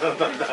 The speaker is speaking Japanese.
刻み続